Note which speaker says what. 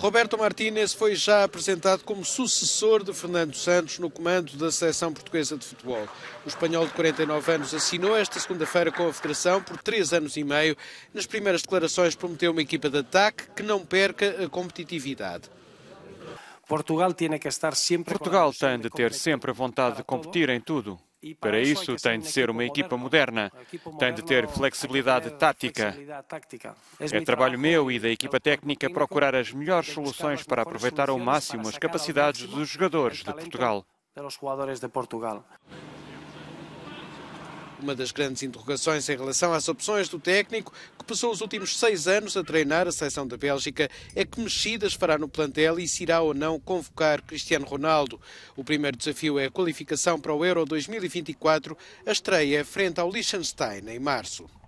Speaker 1: Roberto Martínez foi já apresentado como sucessor de Fernando Santos no comando da seleção portuguesa de futebol. O espanhol de 49 anos assinou esta segunda-feira com a Federação por três anos e meio. Nas primeiras declarações prometeu uma equipa de ataque que não perca a competitividade.
Speaker 2: Portugal tem
Speaker 3: de ter sempre a vontade de competir em tudo. Para isso, tem de ser uma equipa moderna, tem de ter flexibilidade tática. É trabalho meu e da equipa técnica procurar as melhores soluções para aproveitar ao máximo as capacidades dos jogadores de Portugal.
Speaker 1: Uma das grandes interrogações em relação às opções do técnico, que passou os últimos seis anos a treinar a seleção da Bélgica, é que mexidas fará no plantel e se irá ou não convocar Cristiano Ronaldo. O primeiro desafio é a qualificação para o Euro 2024, a estreia frente ao Liechtenstein em março.